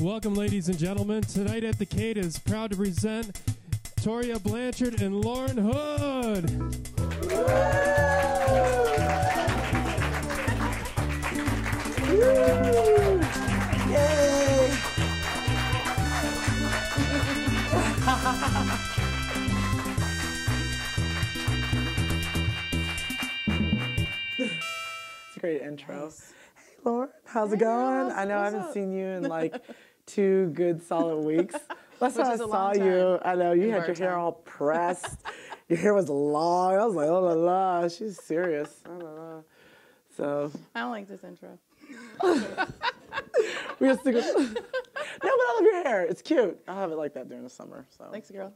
Welcome, ladies and gentlemen. Tonight at the CAID is proud to present Torya Blanchard and Lauren Hood. Yay! It's a great intro. Hey, Lauren, how's it going? I know I haven't seen you in like two good solid weeks. Last time I saw you, I know you in had your hair time. all pressed. your hair was long. I was like, oh la la, she's serious. Oh la la. So I don't like this intro. we're gonna stick with. no, but I love your hair. It's cute. I'll have it like that during the summer. So Thanks, girl.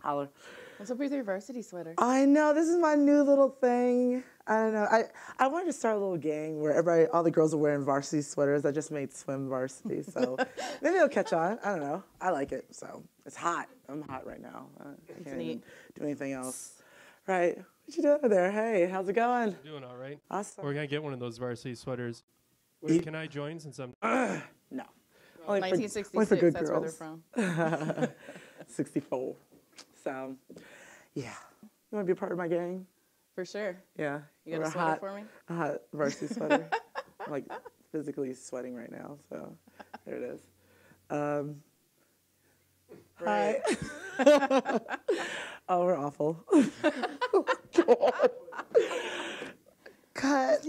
holler. What's up with your varsity sweater? I know this is my new little thing. I don't know. I I wanted to start a little gang where everybody, all the girls are wearing varsity sweaters. I just made swim varsity, so maybe it'll catch on. I don't know. I like it. So it's hot. I'm hot right now. I can't even neat. do anything else. Right? What you doing over there? Hey, how's it going? Doing all right. Awesome. We're gonna get one of those varsity sweaters. Ye- Can I join since I'm? no. Oh, only for- 1966. only for good that's girls. where they're from. 64. So, yeah. You want to be a part of my gang? For sure. Yeah. You got We're a sweater hot, for me? A hot varsity sweater. I'm like physically sweating right now, so there it is. Um, hi. oh, we're awful. God. Cut.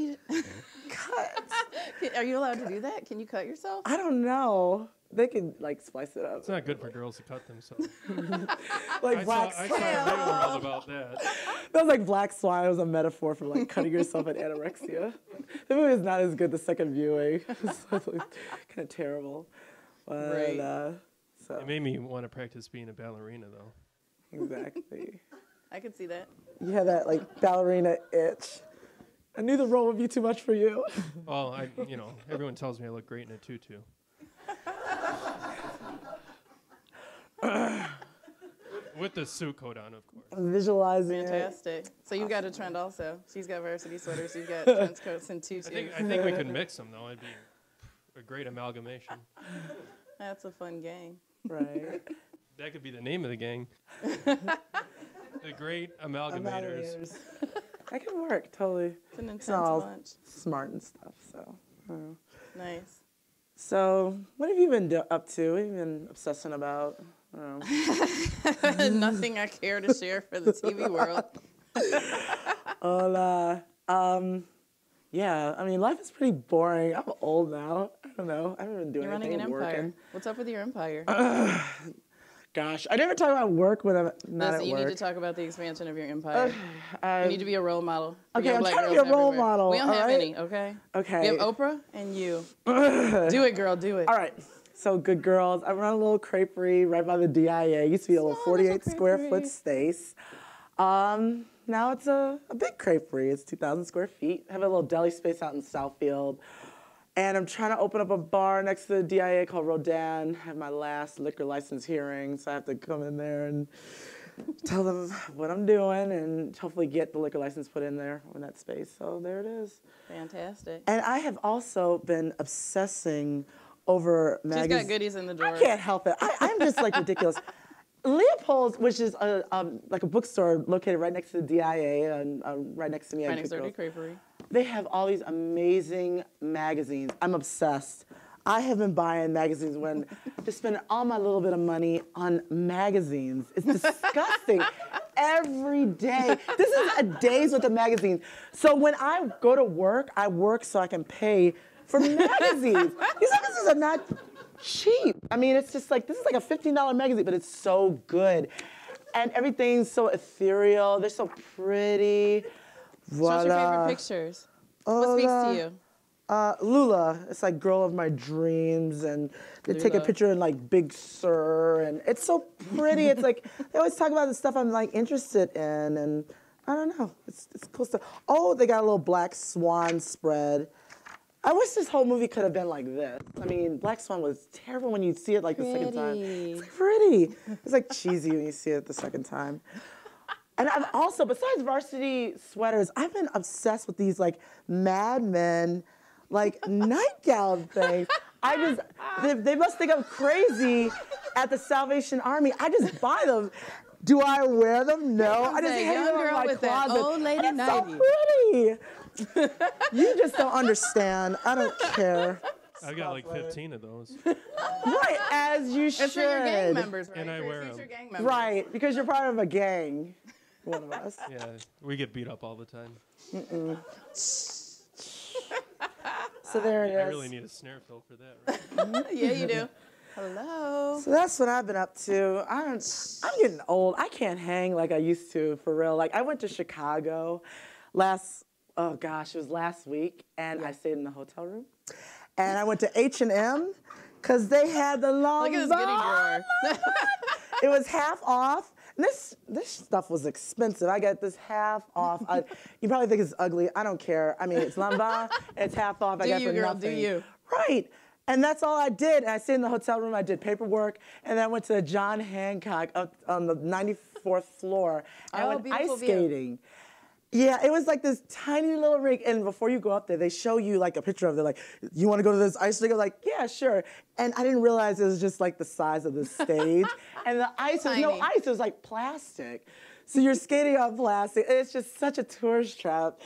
Cut. Are you allowed to do that? Can you cut yourself? I don't know. They can like splice it up. It's not good for girls to cut themselves. Like I saw, black I swan. saw a about that. That was like black swan. It was a metaphor for like cutting yourself at anorexia. The movie is not as good the second viewing. It's kind of terrible. But, Right. uh, so It made me want to practice being a ballerina, though. exactly. I could see that. You have that like ballerina itch. I knew the role would be too much for you. Well, I, you know, everyone tells me I look great in a tutu. With the suit coat on, of course. Visualizing it. Fantastic. So you've got a trend also. She's got varsity sweaters. You've got trench coats and I tutus. think I think we could mix them though. It'd be a great amalgamation. That's a fun game. Right. That could be the name of the gang. the Great Amalgamators. Amalgamators. That can work totally. It's an intense all- bunch. Smart and stuff. So. I. Nice. So, what have you been up to? What have you been obsessing about? I. Nothing I care to share for the TV world. Hola. Um, yeah, I mean, life is pretty boring. I'm old now. I don't know. I haven't been doing You're running anything an empire. working. What's up with your empire? Gosh, I never talk about work when I'm not Listen, at you work. need to talk about the expansion of your empire. I- you need to be a role model. Okay, I'm trying to be a role everywhere. model, We don't have right? any, okay? okay. We have Oprah and you. do it, girl. Do it. All right. So, good girls. I run a little creperie right by the DIA. It used to be a little Small little 48 square foot space. Um, now it's a, a big creperie. It's 2,000 square feet. I have a little deli space out in Southfield. And I'm trying to open up a bar next to the DIA called Rodin. I have my last liquor license hearing, so I have to come in there and tell them what I'm doing and hopefully get the liquor license put in there in that space. So there it is. Fantastic. And I have also been obsessing over She's magazines. got goodies in the drawer. I can't help it. I, I'm just like ridiculous. Leopold's, which is a, um, like a bookstore located right next to the DIA and uh, right next to me. Right next to. Creperie. They have all these amazing magazines. I'm obsessed. I have been buying magazines when just spend all my little bit of money on magazines. It's disgusting. Every day. This is a day's worth of magazines. So when I go to work, I work so I can pay for magazines. These magazines are not cheap. I mean, it's just like this is like a $15 magazine, but it's so good. And everything's so ethereal. They're so pretty. What's your favorite pictures? what speaks to you? Uh, Lula, it's like girl of my dreams, and they take a picture in like Big Sur, and it's so pretty. it's like they always talk about the stuff I'm like interested in, and I don't know, it's it's cool stuff. Oh, they got a little Black Swan spread. I wish this whole movie could have been like this. I mean, Black Swan was terrible when you see it like the second time. It's like pretty. It's like cheesy when you see it the second time. And I've also, besides varsity sweaters, I've been obsessed with these like Mad Men, like nightgown things. I just they, they must think I'm crazy at the Salvation Army. I just buy them. Do I wear them? No. I just that hang them in my with closet. old lady and it's so pretty. you just don't understand. I don't care. I got like 15 of those. Right, as you should. It's for your gang members, right? And I For your wear 'em. future gang members. Right, because you're part of a gang. One of us. Yeah, we get beat up all the time. So there it is. I really need a snare fill for that. Right? Yeah, you do. Hello. So that's what I've been up to. I don't, I'm getting old. I can't hang like I used to for real. Like I went to Chicago last, oh gosh, it was last week, and I stayed in the hotel room, and I went to H and M because they had the long. Look at this goodie ball. drawer. It was half off. This this stuff was expensive. I got this half off. I, you probably think it's ugly. I don't care. I mean, it's Lanvin. it's half off. I Do got you, for girl, do you. Right. And that's all I did. And I stayed in the hotel room. I did paperwork, and then I went to John Hancock up on the 94th floor. And Oh, I went ice view. Yeah, it was like this tiny little rink, and before you go up there, they show you like a picture of it. Like, you want to go to this ice rink? I'm like, yeah, sure. And I didn't realize it was just like the size of the stage, and the ice was no ice. It was like plastic. So you're skating on plastic. It's just such a tourist trap,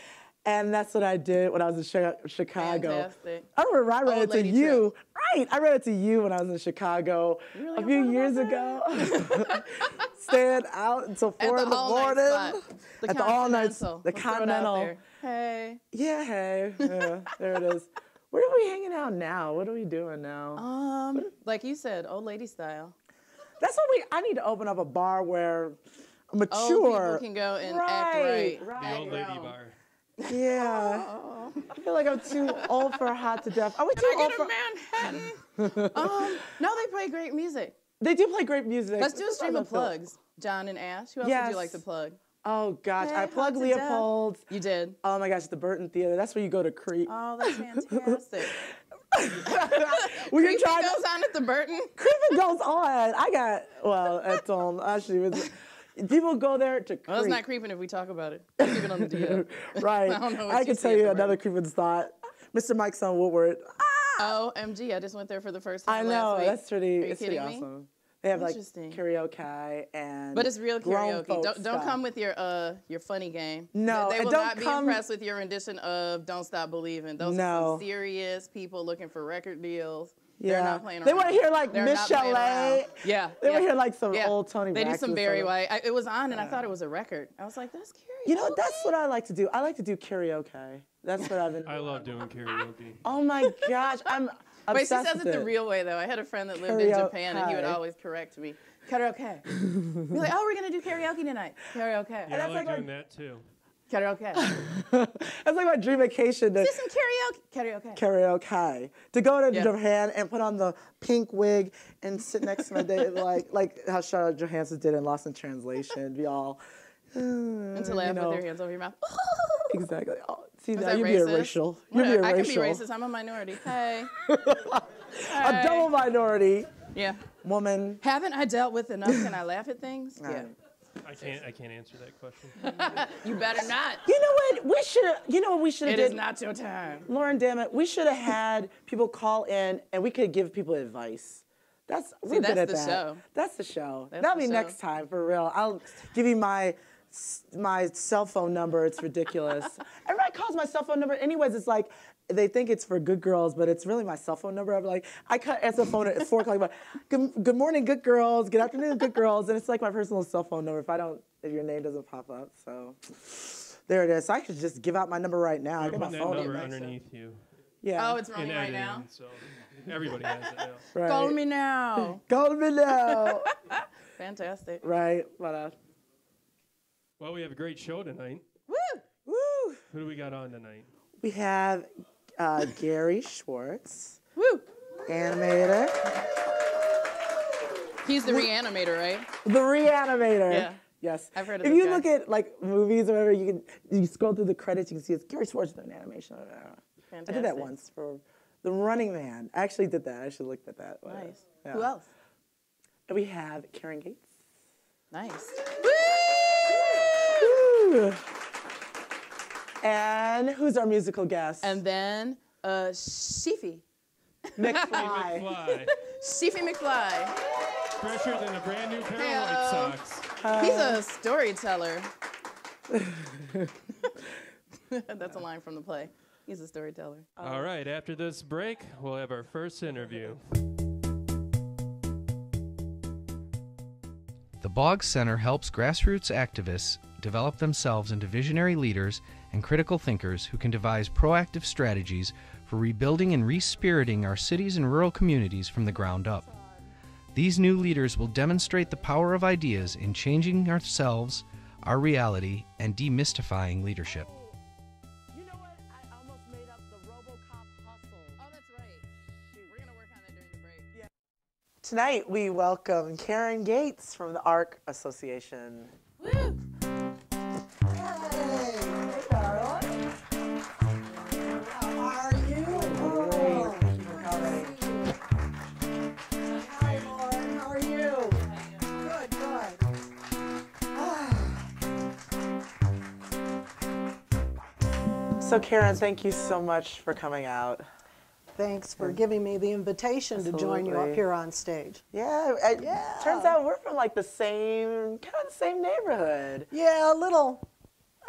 and that's what I did when I was in Chicago. Fantastic. I remember I read Old it to lady you. Right, I read it to you when I was in Chicago really a few years ago. Staying out until four the in the all-night morning. spot. The At the all night, Continental. the We'll throw it out Continental. Hey. Yeah, hey, yeah, there it is. Where are we hanging out now? What are we doing now? Um, like you said, old lady style. That's what we. I need to open up a bar where Old mature. people can go and right, act right. right. The old lady bar. Yeah. I feel like I'm too old for hot to death. Are we too Can I old get for? Manhattan? um, no, they play great music. They do play great music. Let's do a stream of plugs. John and Ash. Who else would you like to plug? Oh gosh, Hey, I plug Hot to Death. You did. Oh my gosh, the Burton Theater. That's where you go to creep. Oh, that's fantastic. we try goes on at the Burton. Creeping goes on. I got well at um actually was, people go there to creep. Well, it's not creeping if we talk about it. Keep on the DL. right. I don't know I can tell you another creeping spot. Mr. Mike's on Woodward. OMG, I just went there for the first time I know last week. that's pretty. Are you it's pretty me? awesome. They have like karaoke and. But it's real karaoke. Don't, don't stuff. come with your uh your funny game. No, they, they will not be impressed with your rendition of "Don't Stop Believing." Those are No. some serious people looking for record deals. Yeah. They're not playing around. They want to hear like They're Miss Chalet. Yeah, They yeah. want to hear like some yeah. old Tony. They do some Barry. White. I, it was on, and I thought it was a record. I was like, "That's curious." You know, that's what I like to do. I like to do karaoke. That's what I've been. doing. I love doing karaoke. Oh my gosh, I'm Wait, she obsessed says with it the real way though. I had a friend that lived in Japan, and he would always correct me. Karaoke. Be like, "Oh, we're gonna do karaoke tonight." Karaoke. Yeah, I that's like like doing that too. Karaoke. That's like my dream vacation to do some karaoke. Karaoke. karaoke. To go to Yeah. Japan and put on the pink wig and sit next to my date, like like how Charlotte Johansson did in Lost in Translation. Be all. and to laugh you know, with your hands over your mouth. Exactly. Oh, see Is now that you be a racial. You Whatever, be a I can racial. be racist. I'm a minority. Hey. A double minority Yeah. woman. Haven't I dealt with enough? Can I laugh at things? Yeah. Right. I can't. I can't answer that question. You better not. You know what? We should have. You know what we should have It is did. not your time. Lauren, damn it, we should have had people call in and we could give people advice. That's we're that's good at the that. show. That's the show. That's That'll the be show. next time for real. I'll give you my my cell phone number. It's ridiculous. Everybody calls my cell phone number. Anyways, it's like they think it's for good girls, but it's really my cell phone number. I'm like, I cut answer the phone at four o'clock. But good, good morning, good girls. Good afternoon, good girls. And it's like my personal cell phone number. If I don't, if your name doesn't pop up, so there it is. So I could just give out my number right now. I We're got my putting that phone number number. underneath you Yeah. Oh, it's running right editing, now. so everybody has it now. right. Call me now. Call me now. Fantastic. right. But uh, Well, we have a great show tonight. Woo! woo. Who do we got on tonight? We have uh, Gary Schwartz, Woo! animator. He's the reanimator, right? The Reanimator. Yeah. Yes. I've heard of If you guy. look at like movies or whatever, you can you scroll through the credits, you can see it's Gary Schwartz doing animation. I did that once for The Running Man. I actually did that. I should look at that. Nice. yeah. Who else? We have Karen Gates. Nice. Woo! And who's our musical guest? And then uh Sheefy. McFly. Fly. Sheefy McFly. Fresher than a brand new pair of Hey-o. White socks. He's a storyteller. That's a line from the play. He's a storyteller. All right, after this break, we'll have our first interview. The Boggs Center helps grassroots activists develop themselves into visionary leaders and critical thinkers who can devise proactive strategies for rebuilding and respiriting our cities and rural communities from the ground up. These new leaders will demonstrate the power of ideas in changing ourselves, our reality, and demystifying leadership. You know what? I almost made up the RoboCop hustle. Oh, that's right. We're gonna work on that during the break. Tonight we welcome Karen Gates from the ARC Association. How So Karen, thank you so much for coming out. Thanks for giving me the invitation to join you up here on stage. Yeah, it Yeah. turns out we're from like the same, kind of the same neighborhood. Yeah, a little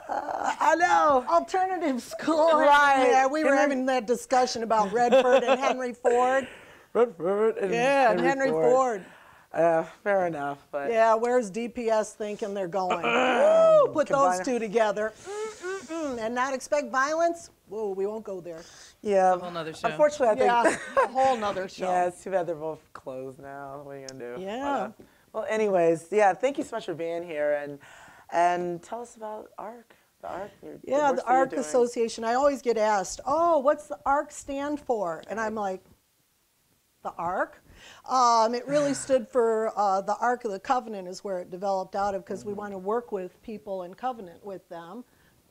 I know. alternative school. Right. Yeah, we were And then- having that discussion about Redford and Henry Ford. Redford and Yeah, and Henry Ford. Uh, fair enough, but Yeah, where's DPS thinking they're going? Woo, put those two together. Mm-mm-mm, and not expect violence? Whoa, we won't go there. yeah. whole nother show. Unfortunately, I think. Yeah, a whole nother show. Yeah, it's too bad they're both closed now. What are you gonna do? Yeah. Uh, well, anyways, yeah. Thank you so much for being here, and and tell us about ARC. The ARC. Your, Yeah, work the ARC. Association. I always get asked, "Oh, what's the ARC stand for?" And I'm like, "The ARC." Um, it really stood for uh, the Ark of the Covenant, is where it developed out of, because we want to work with people in covenant with them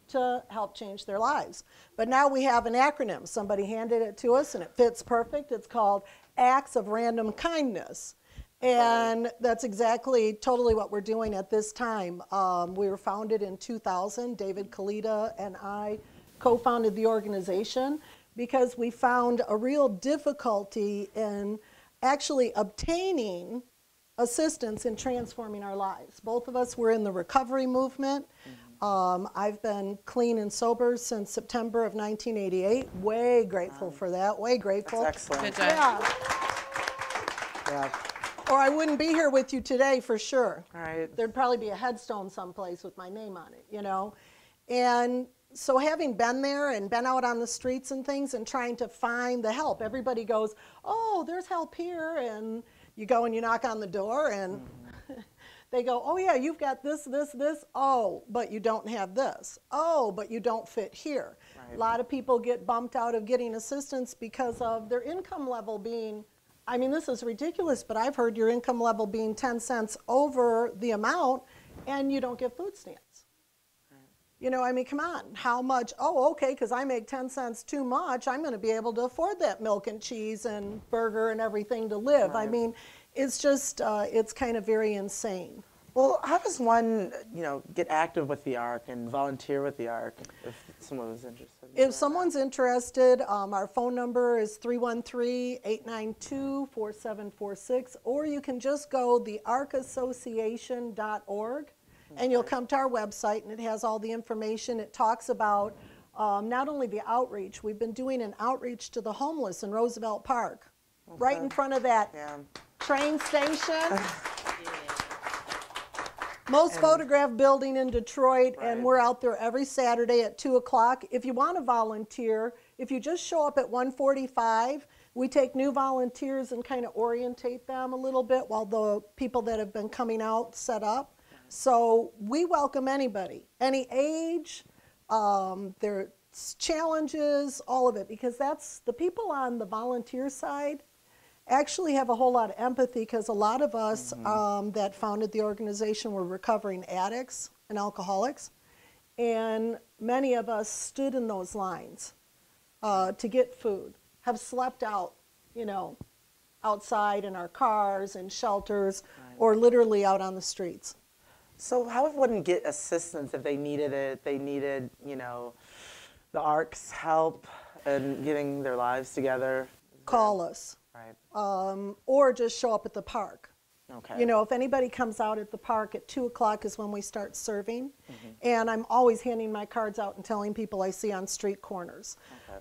to help change their lives. But now we have an acronym. Somebody handed it to us, and it fits perfect. It's called Acts of Random Kindness. And that's exactly totally what we're doing at this time. Um, we were founded in 2000. David Kalita and I co founded the organization because we found a real difficulty in actually obtaining assistance in transforming our lives. Both of us were in the recovery movement. Um, I've been clean and sober since September of 1988. Way grateful for that. Way grateful. That's excellent. Good job. Yeah. Yeah. Or I wouldn't be here with you today for sure. All right. There'd probably be a headstone someplace with my name on it, you know? And so having been there and been out on the streets and things and trying to find the help, everybody goes, oh, there's help here. And you go and you knock on the door and they go, oh, yeah, you've got this, this, this. Oh, but you don't have this. Oh, but you don't fit here. A lot of people get bumped out of getting assistance because of their income level being I mean, this is ridiculous, but I've heard your income level being 10 cents over the amount and you don't get food stamps. You know, I mean, come on, how much? Oh, okay, because I make 10 cents too much, I'm going to be able to afford that milk and cheese and burger and everything to live. I mean, it's just, uh, it's kind of very insane. Well, how does one, you know, get active with the ARC and volunteer with the ARC if someone was interested? in If someone's interested, um, our phone number is 313-892-4746, or you can just go thearcassociation.org, and you'll come to our website, and it has all the information. It talks about um, not only the outreach, we've been doing an outreach to the homeless in Roosevelt Park, right in front of that that? Yeah. Train station. Most photographed building in Detroit, and we're out there every Saturday at two o'clock. If you want to volunteer, if you just show up at 1:45, we take new volunteers and kind of orientate them a little bit while the people that have been coming out set up. So we welcome anybody, any age, um, their challenges, all of it, because that's the people on the volunteer side actually have a whole lot of empathy because a lot of us um, that founded the organization were recovering addicts and alcoholics. And many of us stood in those lines uh, to get food, have slept out, you know, outside in our cars and shelters or literally out on the streets. So how would one get assistance if they needed it? They needed, you know, the ARC's help in getting their lives together. Call us Right. um, or just show up at the park. Okay. You know, if anybody comes out at the park at 2 o'clock is when we start serving. And I'm always handing my cards out and telling people I see on street corners.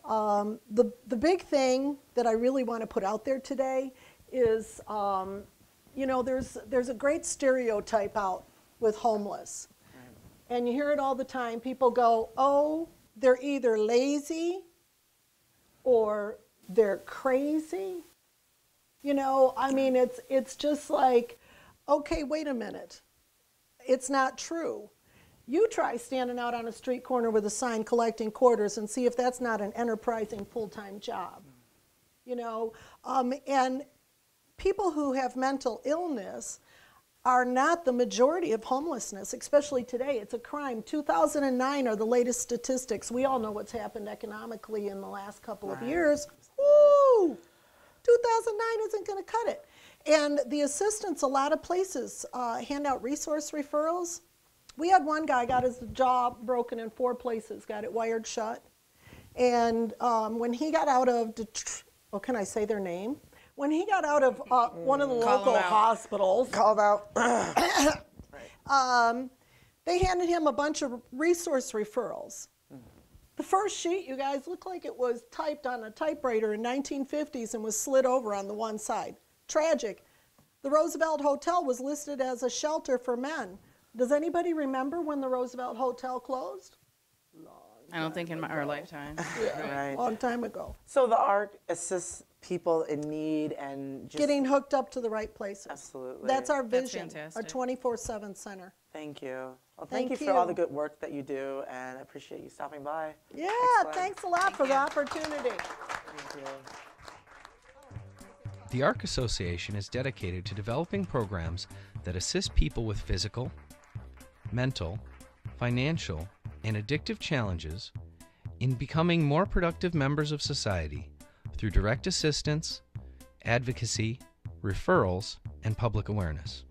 Um, the, the big thing that I really want to put out there today is, um, you know, there's, there's a great stereotype out with homeless. And you hear it all the time. People go, oh, they're either lazy or they're crazy. You know, I mean, it's it's just like, okay, wait a minute, it's not true. You try standing out on a street corner with a sign collecting quarters and see if that's not an enterprising full-time job. You know, um, and people who have mental illness are not the majority of homelessness, especially today. It's a crime. 2009 are the latest statistics. We all know what's happened economically in the last couple of years. Woo! 2009 isn't going to cut it. And the assistants, a lot of places uh, hand out resource referrals. We had one guy got his jaw broken in four places, got it wired shut. And um, when he got out of, Det- oh, can I say their name? When he got out of uh, one of the Call 'em local hospitals, Called out. um, they handed him a bunch of resource referrals. The first sheet, you guys, looked like it was typed on a typewriter in 1950s and was slid over on the one side. Tragic. The Roosevelt Hotel was listed as a shelter for men. Does anybody remember when the Roosevelt Hotel closed? I don't think in my, our lifetime. right. Long time ago. So the ARC assists people in need and just Getting hooked up to the right places. Absolutely. That's our That's vision, our 24 7 center. Thank you. Well, thank, Thank you for all the good work that you do, and I appreciate you stopping by. Yeah, Excellent. thanks a lot for the opportunity. Thank you. The ARC Association is dedicated to developing programs that assist people with physical, mental, financial, and addictive challenges in becoming more productive members of society through direct assistance, advocacy, referrals, and public awareness.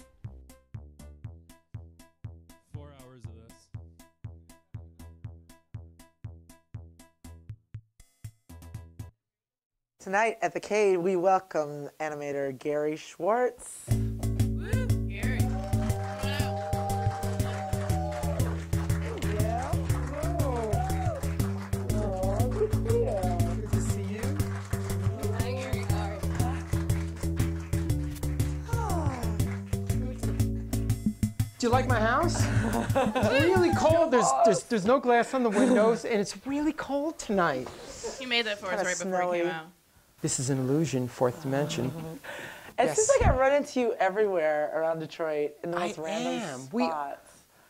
Tonight at the CAID, we welcome animator Gary Schwartz. Do you like my house? it's really cold. There's, there's, there's no glass on the windows, and it's really cold tonight. He made that for us right before he came out. This is an illusion, fourth dimension. It seems like I run into you everywhere around Detroit in the I most random am. We-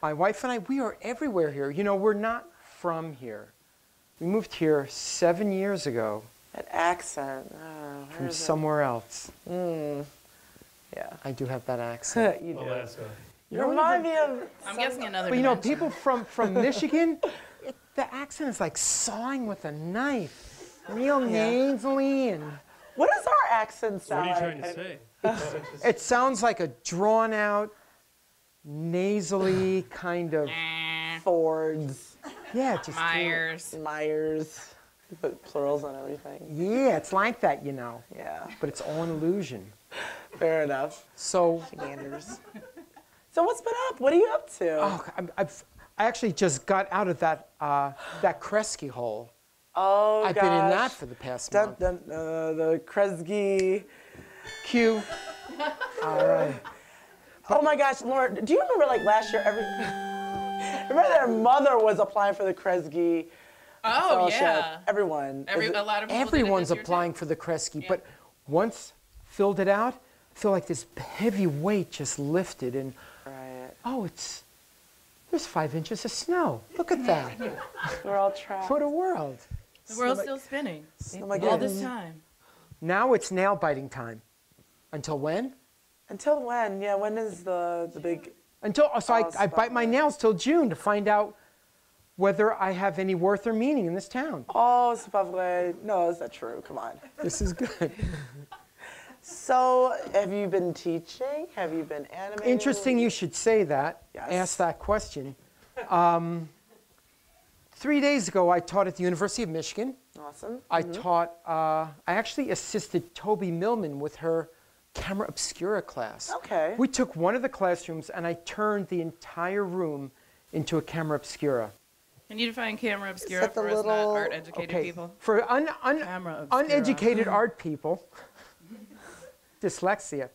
My wife and I, we are everywhere here. You know, we're not from here. We moved here seven years ago That accent. Oh, from is it? somewhere else. Hmm. Yeah. I do have that accent. you do. Alaska. You remind me of. I'm guessing another. But you know, people from, from Michigan, it, the accent is like sawing with a knife. Real nasally and What does our accent What sound are you like? trying to say? it sounds like a drawn out, nasally kind of Fords, yeah, just Meijers. Meijers. You put plurals on everything. Yeah, it's like that, you know. Yeah, But it's all an illusion. fair enough. So, Anders. so what's been up? What are you up to? oh, I'm, I've, I actually just got out of that uh, that Kresge hole. Oh, I've been in that for the past Dun, month. dun, uh, the Kresge. Q. All right. Oh my gosh, Lauren, do you remember like last year? Every remember their mother was applying for the Kresge Oh fellowship. yeah. Everyone. Every, it- a lot of people did it Everyone's this too. applying for the Kresge, Yeah. but once filled it out, I feel like this heavy weight just lifted, and right. oh, it's there's five inches of snow. Look at that. We're all trapped. what a world. The world's still spinning. Oh All goodness. this time. Now it's nail biting time. Until when? Until when? Yeah, when is the the big? Until so I, Oh, I bite my nails till June to find out whether I have any worth or meaning in this town. Oh, c'est pas vrai. No, is that true? Come on. This is good. So, have you been teaching? Have you been animating? Interesting you should say that. Yes. Ask that question. Um, three days ago, I taught at the University of Michigan. Awesome. I taught, uh, I actually assisted Toby Millman with her camera obscura class. Okay. We took one of the classrooms and I turned the entire room into a camera obscura. Can you define camera obscura that the for us not little- art educated Okay, people? For un, un, Camera obscura. uneducated art people, dyslexia,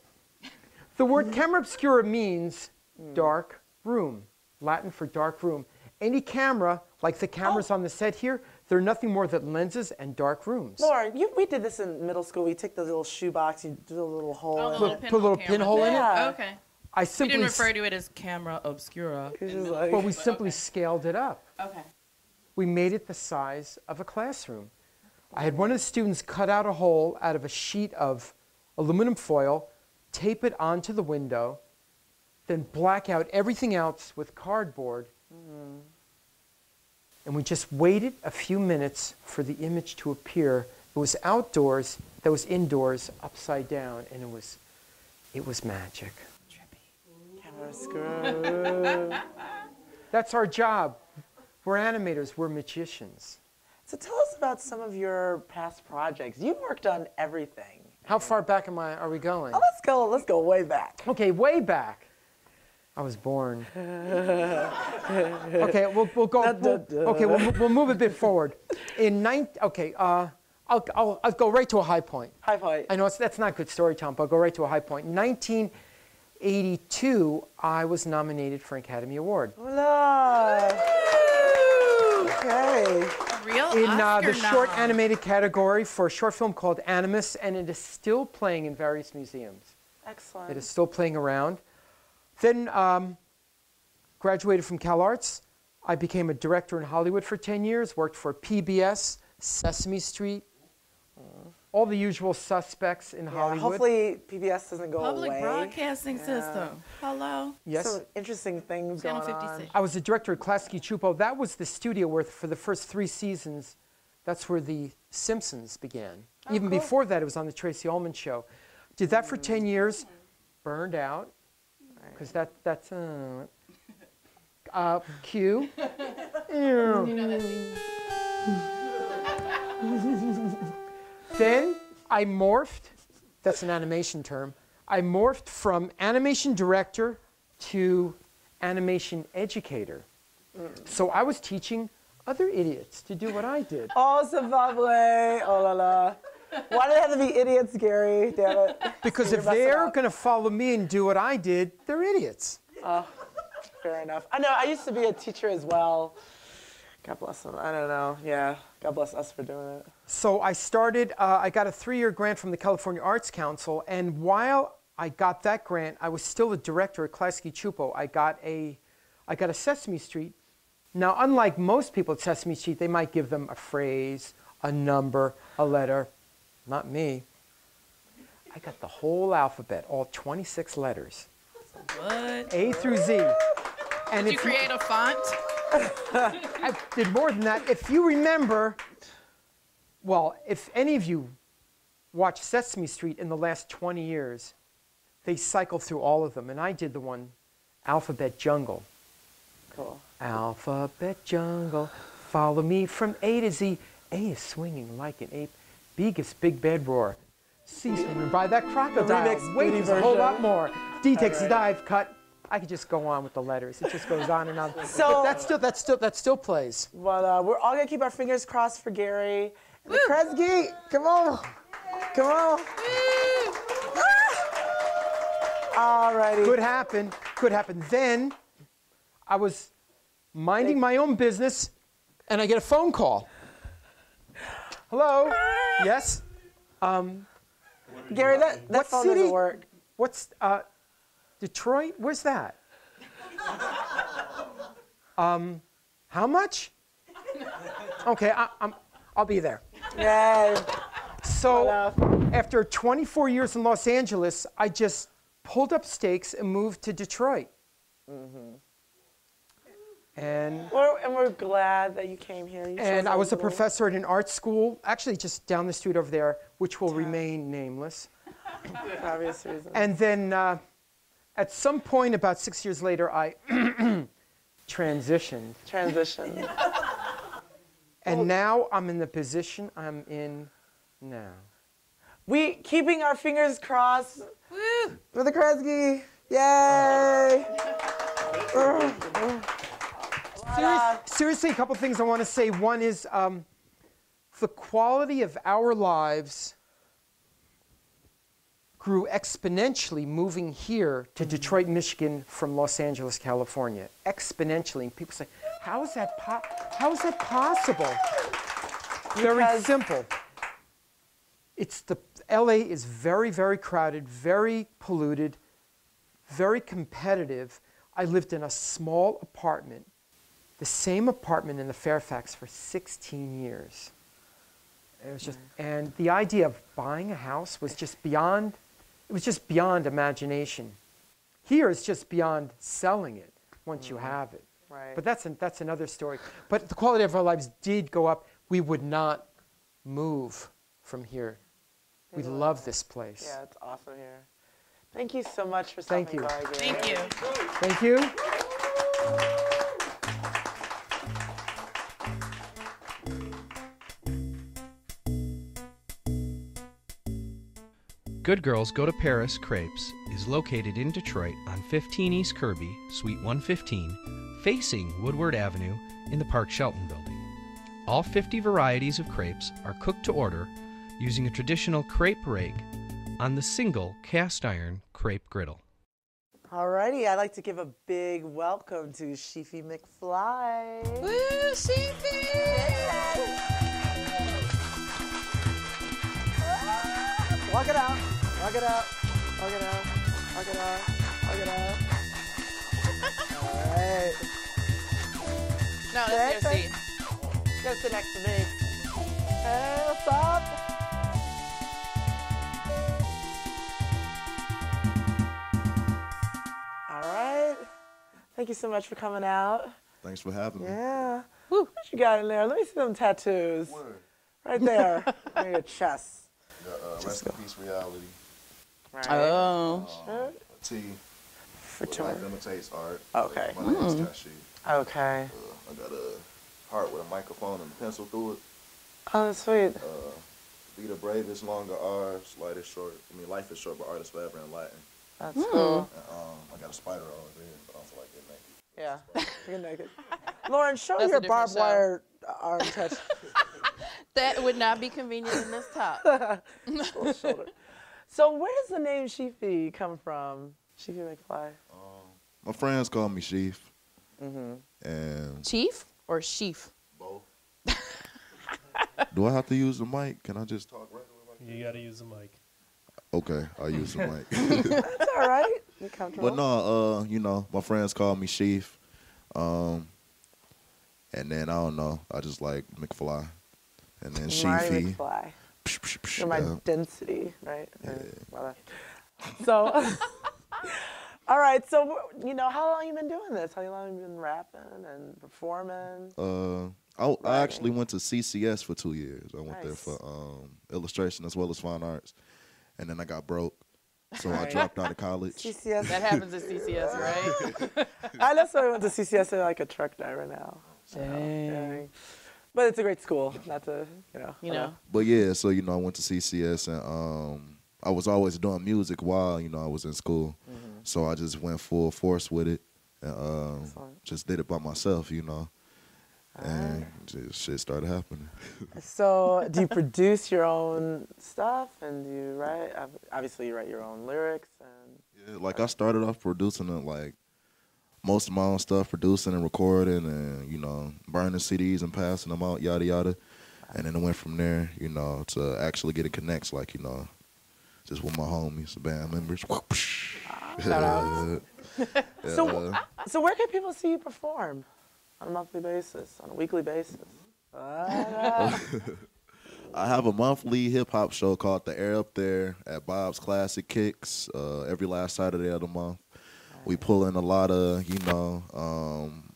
the word camera obscura means dark room, Latin for dark room. Any camera, like the cameras Oh. on the set here, they're nothing more than lenses and dark rooms. Lauren, you, we did this in middle school. We take the little shoebox, you do a little hole. Oh, in the it. little Put- put a little camera pinhole in thing. it? Yeah. Oh, okay. I We simply, didn't refer to it as camera obscura. It's in just middle like- well, we school, simply okay. scaled it up. Okay. we made it the size of a classroom. I had one of the students cut out a hole out of a sheet of aluminum foil, tape it onto the window, then black out everything else with cardboard. Mm-hmm. And we just waited a few minutes for the image to appear. It was outdoors, that was indoors, upside down, and it was, it was magic. Camera obscura. That's our job. We're animators, we're magicians. so tell us about some of your past projects. You've worked on everything. How far back am I, are we going? Oh, let's go. Let's go way back. Okay, way back. I was born. okay, we'll, we'll go. Da, da, We'll, da. okay, we'll, we'll move a bit forward. In nine. Okay, uh, I'll, I'll, I'll go right to a high point. High point. I know it's, that's not a good storytelling, but I'll go right to a high point. 1982, I was nominated for an Academy Award. Hola. Okay. A real In uh, Oscar the short animated category for a short film called Animus, and it is still playing in various museums. Excellent. It is still playing around. Then um, graduated from Cal Arts. I became a director in Hollywood for 10 years, worked for PBS, Sesame Street, all the usual suspects in Yeah, Hollywood. hopefully PBS doesn't go Public away. Public Broadcasting System. Hello. yes. Some interesting things Channel going on. I was the director at Klasky Csupo. That was the studio where, for the first three seasons, that's where The Simpsons began. Even cool. before that, it was on the Tracey Ullman show. Did that for 10 years, burned out, because that, that's, uh, uh, Q. then I morphed, that's an animation term, I morphed from animation director to animation educator. So I was teaching other idiots to do what I did. Oh, Zimbabwe. Oh, la la. Why do they have to be idiots, Gary? Damn it. Because if they're going to follow me and do what I did, they're idiots. Oh, Fair enough. I know. I used to be a teacher as well. God bless them. I don't know. Yeah. God bless us for doing it. So I started, uh, I got a three year grant from the California Arts Council, and while I got that grant, I was still a director at Klasky Csupo. I got a, I got a Sesame Street. Now, unlike most people at Sesame Street, they might give them a phrase, a number, a letter. Not me. I got the whole alphabet, all 26 letters, What? A through Z. And Did you if create a font? I did more than that. If you remember, well, if any of you watched Sesame Street in the last 20 years, they cycle through all of them, and I did the one, Alphabet Jungle. Cool. Alphabet Jungle, follow me from A to Z. A is swinging like an ape. B gives big bad roar. C swimming by that crocodile. remix Wait, there's a whole lot more. D takes a dive, cut. I could just go on with the letters. It just goes on and on. So- but that still, that still, that still plays. Well, uh, we're all gonna keep our fingers crossed for Gary. And the Kresge, come on, come on. Ah! Alrighty. Could happen. Could happen. Then I was minding my own business and I get a phone call. Hello? Yes? Gary, that, that phone city? doesn't work. What's uh, Detroit? Where's that? um, how much? Okay, I, I'm, I'll be there. Yay. So enough. after 24 years in Los Angeles, I just pulled up stakes and moved to Detroit. And We're, and we're glad that you came here. You and I was a professor at an art school, actually just down the street over there, which will remain nameless. For obvious reasons. And then uh, at some point, about six years later, I transitioned. Transition. And now I'm in the position I'm in now. We keeping our fingers crossed for the Kresge. Yay! Serious, seriously, a couple things I want to say. One is um, the quality of our lives grew exponentially moving here to Detroit, Michigan from Los Angeles, California. Exponentially. And people say, how is that, po- how is that possible? Very simple. It's the, LA is very, very crowded, very polluted, very competitive. I lived in a small apartment, the same apartment in the Fairfax for 16 years. It was just, mm. and the idea of buying a house was just beyond, it was just beyond imagination. Here it's just beyond selling it once you mm-hmm. have it. Right. But that's, an, that's another story. But the quality of our lives did go up. We would not move from here. We love this place. Yeah, it's awesome here. Thank you so much for stopping Thank you. by. Gary. Thank you. Thank you. Good Girls Go to Paris Crepes is located in Detroit on 15 East Kirby, Suite 115, facing Woodward Avenue in the Park Shelton building. All 50 varieties of crepes are cooked to order using a traditional crepe rake on the single cast iron crepe griddle. Alrighty, I'd like to give a big welcome to Sheefy McFly. Woo, Sheefy! Walk it out. Walk it out. Walk it out. Walk it out. Walk it out. All right. No, that's your Perfect. seat. Go sit next to me. Hey, what's up? All right. Thank you so much for coming out. Thanks for having me. Yeah. What you got in there? Let me see them tattoos. Right there. on your chest. Got, uh, rest in peace, reality. Right. Oh. Shirt A T. for What tour. life imitates art. Okay. My name is Tashi. Okay. Uh, I got a heart with a microphone and a pencil through it. Oh, sweet. Uh, be the bravest, longer R's, life is short. I mean, life is short, but art is forever in Latin. That's cool. And, um, I got a spider over there, but I don't feel like getting naked. Yeah. You're naked. Lauren, show That's your barbed show. wire arm touch That would not be convenient in this top. shoulder. So where does the name Sheefy come from? Sheefy McFly. My friends call me Sheaf. And Chief or sheaf? both. Do I have to use the mic? Can I just talk regular? Like You got to use the mic. Okay, I'll use the mic. That's all right. You comfortable? But no, uh, you know, my friends call me Sheaf. Um, and then I don't know, I just like McFly. And then Marty Sheefy. McFly. Psh, psh, psh, You're my yeah. density, right? Or whatever. So, all right. So, you know, how long you been doing this? How long you been rapping and performing? Uh, I, I actually went to CCS for two years. I went there for um, illustration as well as fine arts, and then I got broke, so I dropped out of college. CCS. That happens at CCS, right? I know somebody went to CCS. They're like a truck driver now. Dang. Dang. But it's a great school. Not to, you know. You know. But yeah, so you know, I went to CCS, and um, I was always doing music while you know I was in school, so I just went full force with it, and um, just did it by myself, you know, and just shit started happening. So, do you produce your own stuff and do you write? Obviously, you write your own lyrics and. Yeah, like I started off producing it like most of my own stuff, producing and recording and, you know, burning CDs and passing them out, yada yada. And then it went from there, you know, to actually getting connects like, you know, just with my homies, the band members. Shout out. So, so where can people see you perform on a monthly basis, on a weekly basis? I have a monthly hip hop show called The Air Up There at Bob's Classic Kicks uh, every last Saturday of the month. We pull in a lot of, you know, um,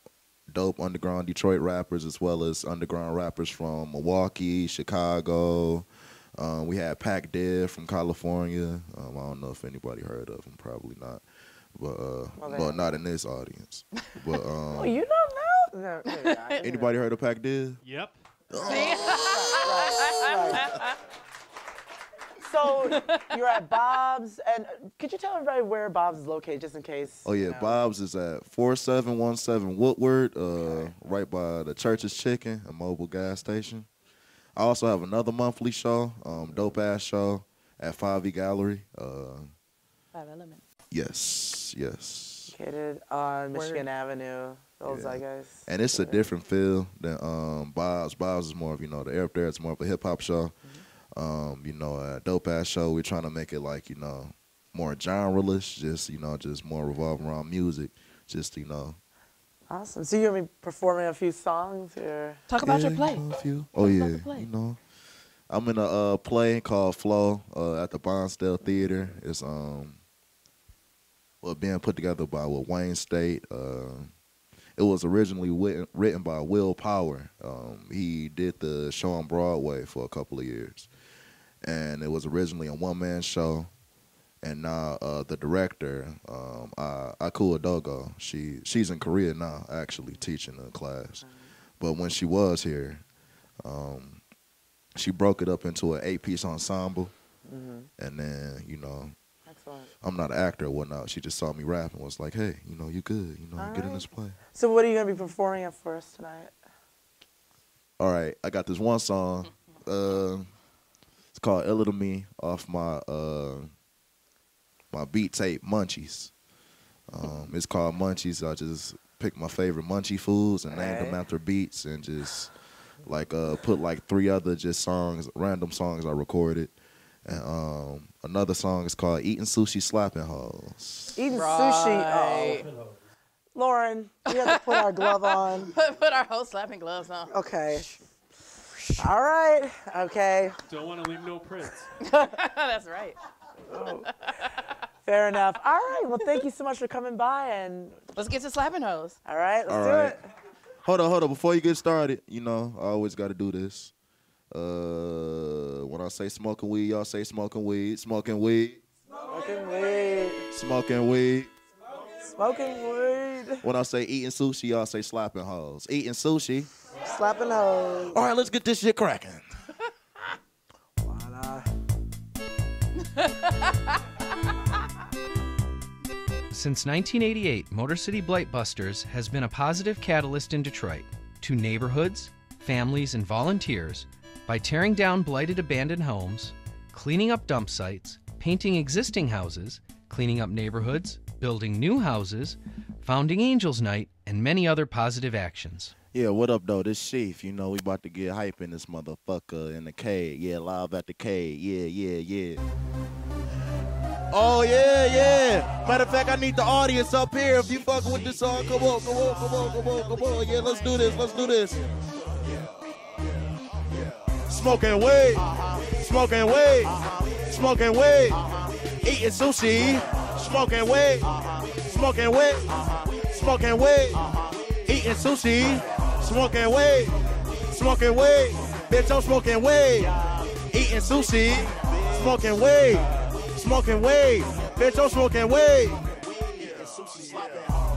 dope underground Detroit rappers as well as underground rappers from Milwaukee, Chicago. Um, we had Pac Div from California. Um, I don't know if anybody heard of him, probably not. But uh, Well, they- well, not in this audience. But um, Oh, you don't know? No, no, yeah, I- anybody heard of Pac Div? Yep. So you're at Bob's, and could you tell everybody where Bob's is located, just in case? Oh yeah, you know? Bob's is at four seven one seven Woodward, uh, right by the Church's Chicken, a Mobil gas station. I also have another monthly show, um, dope ass show at Five E Gallery. Uh, Five Element. yes, yes, Located on Michigan Avenue, Old Yeah. Zeitgeist. and it's a different feel than um, Bob's. Bob's is more of you know the air up there. It's more of a hip hop show. Um, you know, a dope ass show. We're trying to make it like you know more genreless, just you know, just more revolving around music. Just you know, Awesome. So you're gonna be performing a few songs here. Talk about Yeah, your play. you know, a few. Oh yeah, play. you know, I'm in a uh, play called Flow uh, at the Bonstelle Theater. It's um, well being put together by well, Wayne State. Uh, it was originally written, written by Will Power. Um, he did the show on Broadway for a couple of years, and it was originally a one man show. And now uh, the director, um, Aku Kadogo, she she's in Korea now, actually teaching a class. But when she was here, um, she broke it up into an eight piece ensemble. And then, you know, Excellent. I'm not an actor or whatnot. She just saw me rap and was like, hey, you know, you good. You know, get in this play. So what are you gonna be performing at for us tonight? All right, I got this one song. Uh, it's called Illa to Me off my uh, my beat tape Munchies. Um, it's called Munchies. I just picked my favorite munchie foods and named them after beats and just like uh, put like three other just songs, random songs I recorded. And um, another song is called Eating Sushi Slapping Hoes. Eating Right. sushi. Oh, Lauren, we have to put our glove on. Put, put our whole slapping gloves on. Okay. All right. Okay. Don't want to leave no prints. That's right. Fair enough. All right. Well, thank you so much for coming by. And Let's get to slapping hose. all right, let's All do right. it. Hold on, hold on. Before you get started, you know, I always got to do this. Uh, when I say smoking weed, y'all say smoking weed. Smoking weed. Smoking weed. Smoking weed. Smoking weed. When I say eating sushi, y'all say slapping hoes. Eating sushi. Slapping hoes. All right, let's get this shit cracking. Voila. Since 1988, Motor City Blight Busters has been a positive catalyst in Detroit to neighborhoods, families, and volunteers by tearing down blighted abandoned homes, cleaning up dump sites, painting existing houses, cleaning up neighborhoods, building new houses, founding Angels Night, and many other positive actions. Yeah, what up, though? This Chief. You know, we about to get hype in this motherfucker in the cave. Yeah, live at the cave. Yeah, yeah, yeah. Oh, yeah, yeah. Matter of fact, I need the audience up here. If you fucking with this song, come on, come on, come on, come on, come on. Yeah, let's do this, let's do this. Smoking weed, smoking weed, smoking weed, eating sushi, smoking weed, smoking weed, smoking weed, eating sushi, smoking weed, smoking weed, bitch, I'm smoking weed, eating sushi, smoking weed, smoking weed, bitch, I'm smoking weed.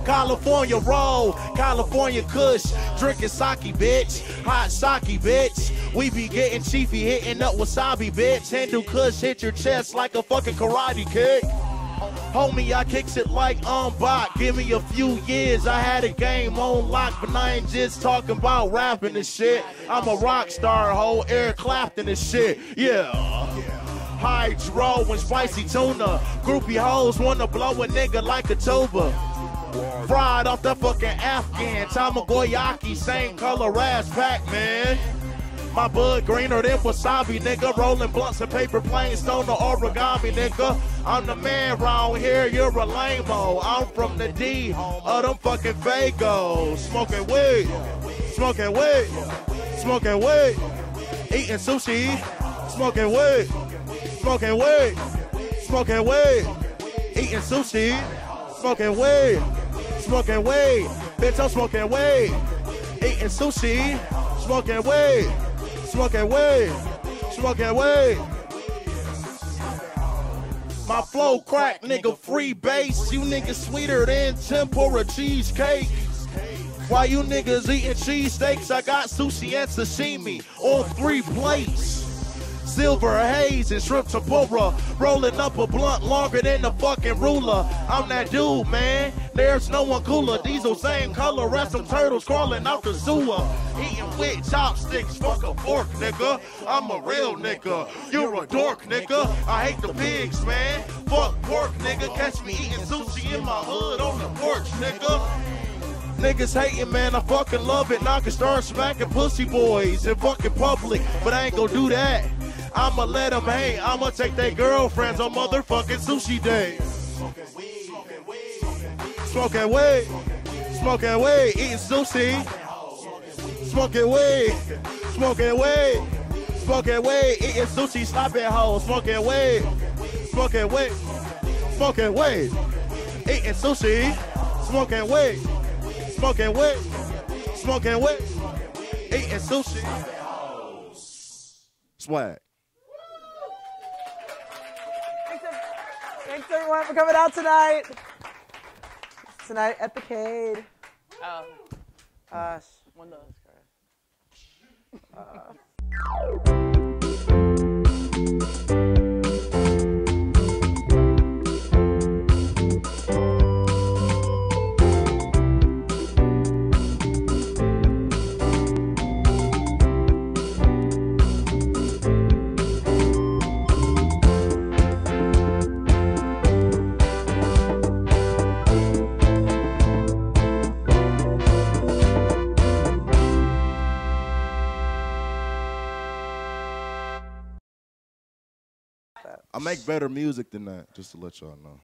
California roll, California kush, drinking sake, bitch. Hot sake, bitch. We be getting chiefy, hitting up wasabi, bitch. Hindu kush hit your chest like a fucking karate kick. Homie, I kicks it like Ong-Bak. Give me a few years, I had a game on lock, but I ain't just talking about rapping and shit. I'm a rock star, whole Eric Clapton and shit. Yeah. Hydro and spicy tuna. Groupie hoes wanna blow a nigga like a tuba. Fried off the fucking Afghan. Tamagoyaki, same color as Pac-Man. My bud greener than wasabi, nigga. Rolling blunts and paper planes, stone the origami, nigga. I'm the man round here, you're a lame-o. I'm from the D of them fucking Faygos. Smoking weed, smoking weed, smoking weed. Eating sushi, smoking weed, smoking weed, smoking weed. Eating sushi, smoking weed, smoking weed. Bitch, I'm smoking weed. Eating sushi, smoking weed, smoking weed, smoking weed. My flow crack, nigga, free base. You niggas sweeter than tempura cheesecake. While you niggas eating cheesesteaks, I got sushi and sashimi on three plates. Silver haze and shrimp tempura, rolling up a blunt longer than the fucking ruler. I'm that dude, man. There's no one cooler. Diesel same color as some turtles crawling out the sewer. Eating with chopsticks, fuck a fork, nigga. I'm a real nigga. You're a dork, nigga. I hate the pigs, man. Fuck pork, nigga. Catch me eating sushi in my hood on the porch, nigga. Niggas hating, man, I fucking love it. Now I can start smacking pussy boys in fucking public, but I ain't gonna do that. I'ma let them hate. I'ma take their girlfriends on motherfucking sushi day. Smoking weed, smoking weed, eating sushi. Smoking weed, smoking weed, smoking weed, eating sushi, slapping hoes. Smoking weed, smoking weed, smoking weed, eating sushi. Smoking weed, smoking weed, smoking weed, eating sushi. Swag. Everyone for coming out tonight. Tonight at the CAID. Oh, Uh, one of those. I make better music than that, just to let y'all know.